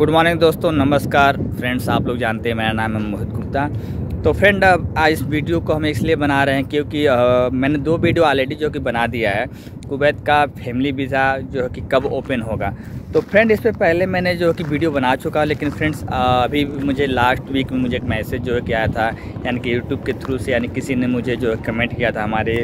Good morning दोस्तों। नमस्कार। Friends आप लोग जानते हैं मेरा नाम है मोहित गुप्ता। तो फ्रेंड अब आज इस वीडियो को हम इसलिए बना रहे हैं क्योंकि आ, मैंने दो वीडियो ऑलरेडी जो कि बना दिया है। कुवैत का फैमिली वीज़ा जो है कि कब ओपन होगा। तो फ्रेंड इस पर पहले मैंने जो कि वीडियो बना चुका लेकिन फ्रेंड्स अभी मुझे लास्ट वीक में मुझे एक मैसेज जो है कि आया था यानी कि यूट्यूब के थ्रू से यानी किसी ने मुझे जो है कमेंट किया था हमारे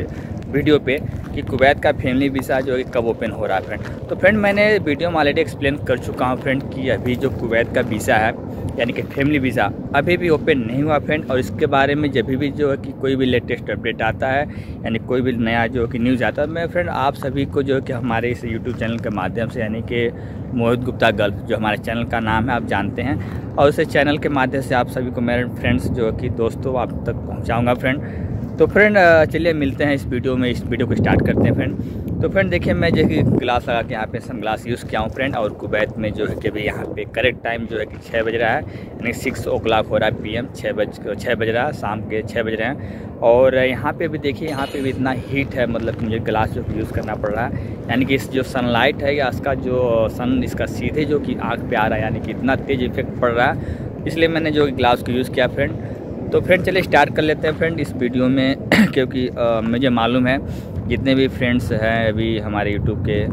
वीडियो पे कि कुवैत का फैमिली वीज़ा जो है कब ओपन हो रहा है फ्रेंड। तो फ्रेंड, मैंने वीडियो में ऑलरेडी एक्सप्लेन कर चुका हूँ फ्रेंड कि अभी जो कुवैत का वीज़ा है, यानी कि फैमिली वीज़ा, अभी भी ओपन नहीं हुआ फ्रेंड। और इसके बारे में जब भी जो है कि कोई भी लेटेस्ट अपडेट आता है, यानी कोई भी नया जो कि न्यूज़ आता है, मैं फ्रेंड आप सभी को जो है कि हमारे इस यूट्यूब चैनल के माध्यम से, यानी कि मोहित गुप्ता गल्फ जो हमारे चैनल का नाम है, आप जानते हैं। और उस चैनल के माध्यम से आप सभी को मेरे फ्रेंड्स जो है कि दोस्तों, आप तक पहुँचाऊँगा फ्रेंड। तो फ्रेंड चलिए मिलते हैं इस वीडियो में, इस वीडियो को स्टार्ट करते हैं फ्रेंड तो फ्रेंड देखिए, मैं जो कि ग्लास लगा के यहाँ पे सन ग्लास यूज़ किया हूँ फ्रेंड और कुवैत में जो है कि अभी यहाँ पे करेक्ट टाइम जो है कि छः बज रहा है। यानी सिक्स ओ क्लाक हो रहा है पीएम छः बज छः बज रहा है, शाम के छः बज रहे हैं। और यहाँ पे भी देखिए, यहाँ पे भी इतना हीट है मतलब मुझे ग्लास जो यूज़ करना पड़ रहा है। यानी कि इस जो सनलाइट है, या इसका जो सन इसका सीधे जो कि आँख पे आ रहा है, यानी कि इतना तेज़ इफ़ेक्ट पड़ रहा है। इसलिए मैंने जो ग्लास को यूज़ किया फ्रेंड तो फ्रेंड चलिए स्टार्ट कर लेते हैं फ्रेंड इस वीडियो में, क्योंकि मुझे मालूम है, जितने भी फ्रेंड्स हैं, अभी हमारे यूट्यूब के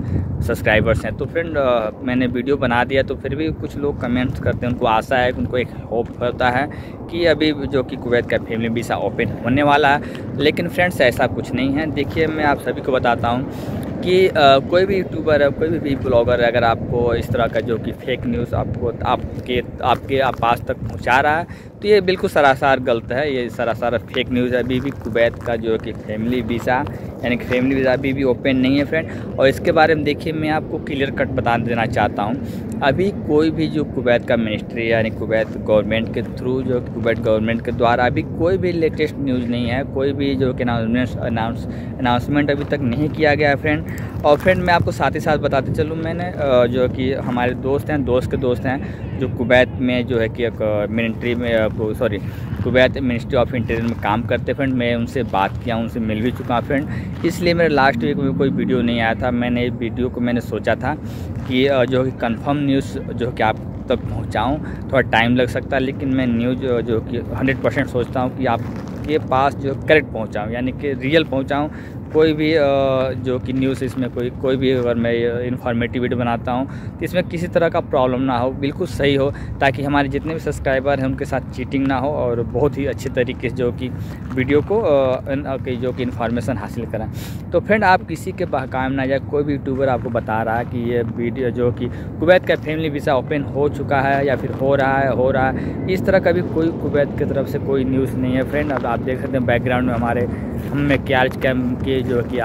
सब्सक्राइबर्स हैं तो फ्रेंड मैंने वीडियो बना दिया तो फिर भी कुछ लोग कमेंट्स करते हैं, उनको आशा है, उनको एक होप होता है कि अभी जो कि कुवैत का फैमिली वीसा ओपन होने वाला है। लेकिन फ्रेंड्स ऐसा कुछ नहीं है। देखिए, मैं आप सभी को बताता हूँ कि कोई भी यूट्यूबर है, कोई भी ब्लॉगर है, अगर आपको इस तरह का जो कि फेक न्यूज़ आपको, आपके आपके, आप पास तक पहुँचा रहा है तो ये बिल्कुल सरासर गलत है, ये सरासर फेक न्यूज़ है। बीबी कुवैत का जो कि फैमिली वीज़ा यानी कि फैमिली वीज़ा अभी भी ओपन नहीं है फ्रेंड और इसके बारे में देखिए, मैं आपको क्लियर कट बता देना चाहता हूँ. अभी कोई भी जो कुवैत का मिनिस्ट्री यानी कुवैत गवर्नमेंट के थ्रू जो कुवैत गवर्नमेंट के द्वारा अभी कोई भी लेटेस्ट न्यूज़ नहीं है. कोई भी जो कि अनाउंसमेंट अनाउंस अनाउंसमेंट अभी तक नहीं किया गया है फ्रेंड और फ्रेंड मैं आपको साथ ही साथ बताते चलूँ. मैंने जो कि हमारे दोस्त हैं, दोस्त के दोस्त हैं जो कुवैत में जो है कि एक मिलिट्री में sorry Kuwait ministry of interior में काम करते फ्रेंड मैं उनसे बात किया, उनसे मिल भी चुका फ्रेंड इसलिए मेरे लास्ट वीक में कोई वीडियो नहीं आया था। मैंने वीडियो को, मैंने सोचा था कि जो कि कन्फर्म न्यूज़ जो कि आप तक पहुँचाऊँ। थोड़ा टाइम लग सकता है, लेकिन मैं न्यूज़ जो कि हंड्रेड सोचता हूँ कि आपके पास जो करेक्ट पहुँचाऊँ, यानी कि रियल पहुँचाऊँ। कोई भी जो कि न्यूज़ इसमें कोई कोई भी अगर मैं इन्फॉर्मेटिव वीडियो बनाता हूँ तो इसमें किसी तरह का प्रॉब्लम ना हो, बिल्कुल सही हो, ताकि हमारे जितने भी सब्सक्राइबर हैं, उनके साथ चीटिंग ना हो और बहुत ही अच्छे तरीके से जो कि वीडियो को जो कि इन्फॉर्मेशन हासिल करें। तो फ्रेंड आप किसी के काम ना जाए, कोई भी यूट्यूबर आपको बता रहा है कि ये वीडियो जो कि कुवैत का फैमिली वीज़ा ओपन हो चुका है या फिर हो रहा है, हो रहा है, इस तरह का भी कोई कुवैत की तरफ़ से कोई न्यूज़ नहीं है। फ्रेंड अब आप देख सकते हैं बैकग्राउंड में हमारे, हम कैच कैम के जो कि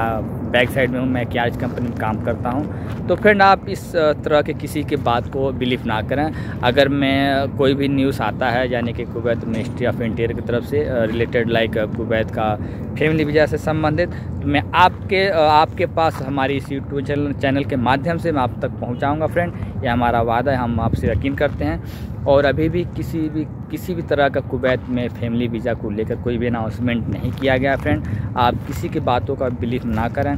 बैक साइड में हूँ, मैं क्याज कंपनी में काम करता हूँ। तो फ्रेंड आप इस तरह के किसी के बात को बिलीव ना करें। अगर मैं कोई भी न्यूज़ आता है, यानी कि कुवैत मिनिस्ट्री ऑफ़ इंटीरियर की तरफ़ से रिलेटेड लाइक कुवैत का फैमिली वीज़ा से संबंधित तो मैं आपके आपके पास हमारी इस यूट्यूब चैनल चैनल के माध्यम से मैं आप तक पहुँचाऊँगा फ्रेंड यह हमारा वादा है, हम आपसे यकीन करते हैं। और अभी भी किसी भी किसी भी तरह का कुवैत में फैमिली वीज़ा को लेकर कोई भी अनाउंसमेंट नहीं किया गया फ्रेंड आप किसी की बातों का बिलीव ना करें।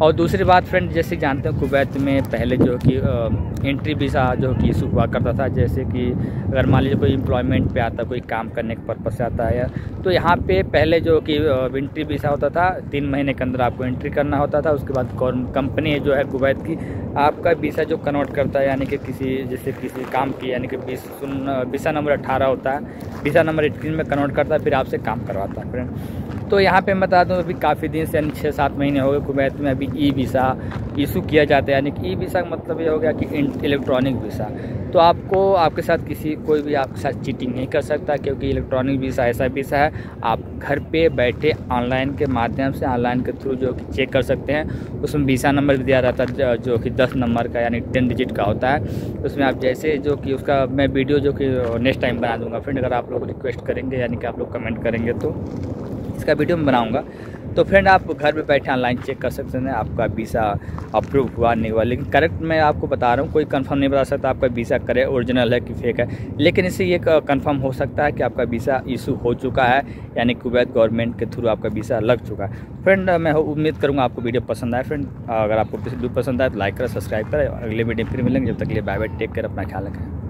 और दूसरी बात फ्रेंड, जैसे जानते हैं, कुवैत में पहले जो कि एंट्री वीज़ा जो कि इशू हुआ करता था, जैसे कि अगर मान लीजिए कोई एम्प्लॉयमेंट पे आता, कोई काम करने के पर्पज़ से आता है तो यहाँ पे पहले जो कि एंट्री वीज़ा होता था, तीन महीने के अंदर आपको एंट्री करना होता था, उसके बाद कंपनी जो है कुवैत की, आपका वीज़ा जो कन्वर्ट करता है, यानी कि किसी, जैसे किसी काम की, यानी कि बीस वीज़ा नंबर अट्ठारह होता है वीज़ा नंबर एटीन में कन्वर्ट करता है, फिर आपसे काम करवाता है फ्रेंड तो यहाँ पे मैं बता दूँ, अभी काफ़ी दिन से, यानी छः सात महीने हो गए कुवैत में, अभी ई वीसा इशू किया जाता है, यानी कि ई वीसा का मतलब ये हो गया कि इलेक्ट्रॉनिक वीसा। तो आपको, आपके साथ किसी, कोई भी आपके साथ चीटिंग नहीं कर सकता, क्योंकि इलेक्ट्रॉनिक वीसा ऐसा वीसा है, आप घर पे बैठे ऑनलाइन के माध्यम से, ऑनलाइन के थ्रू जो कि चेक कर सकते हैं, उसमें वीसा नंबर भी दिया रहता है, जो कि दस नंबर का, यानी टेन डिजिट का होता है। उसमें आप जैसे जो कि उसका, मैं वीडियो जो कि नेक्स्ट टाइम बना दूँगा फ्रेंड अगर आप लोग रिक्वेस्ट करेंगे, यानी कि आप लोग कमेंट करेंगे तो इसका वीडियो मैं बनाऊँगा। तो फ्रेंड आप घर पे बैठे ऑनलाइन चेक कर सकते हैं, आपका वीज़ा अप्रूव हुआ, नहीं हुआ। लेकिन करेक्ट मैं आपको बता रहा हूँ, कोई कंफर्म नहीं बता सकता आपका वीज़ा करे ओरिजिनल है कि फेक है। लेकिन इससे ये कंफर्म हो सकता है कि आपका वीज़ा इशू हो चुका है, यानी कुवैत गवर्नमेंट के थ्रू आपका वीज़ा लग चुका है। फ्रेंड मैं उम्मीद करूँगा आपको वीडियो पसंद आए। फ्रेंड अगर आपको वीडियो पसंद आए तो लाइक करें सब्सक्राइब करें अगले वीडियो फिर मिलेंगे। जब तक लिए बाय बाय टेक कर अपना ख्याल रखें।